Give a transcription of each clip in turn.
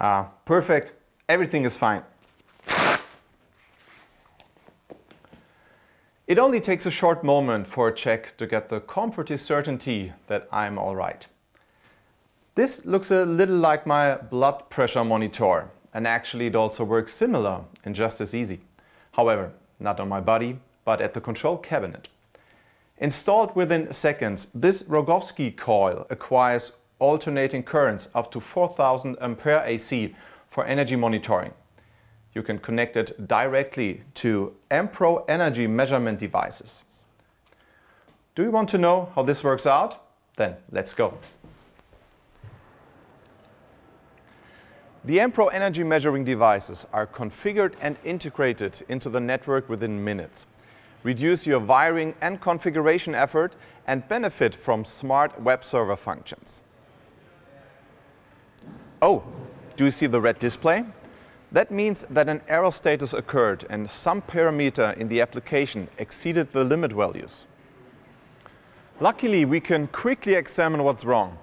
Ah, perfect. Everything is fine. It only takes a short moment for a check to get the comforting certainty that I'm all right. This looks a little like my blood pressure monitor and actually it also works similar and just as easy. However, not on my body, but at the control cabinet. Installed within seconds, this Rogowski coil acquires alternating currents up to 4000 ampere AC for energy monitoring. You can connect it directly to EMpro energy measurement devices. Do you want to know how this works out? Then let's go. The EMpro energy measuring devices are configured and integrated into the network within minutes. Reduce your wiring and configuration effort and benefit from smart web server functions. Oh, do you see the red display? That means that an error status occurred and some parameter in the application exceeded the limit values. Luckily, we can quickly examine what's wrong.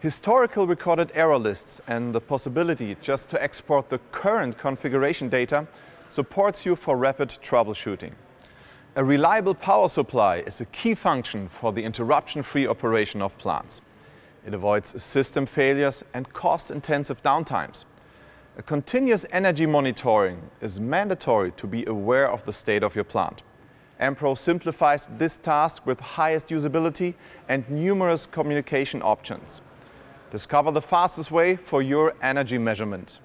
Historical recorded error lists and the possibility just to export the current configuration data supports you for rapid troubleshooting. A reliable power supply is a key function for the interruption-free operation of plants. It avoids system failures and cost-intensive downtimes. A continuous energy monitoring is mandatory to be aware of the state of your plant. EMpro simplifies this task with highest usability and numerous communication options. Discover the fastest way for your energy measurement.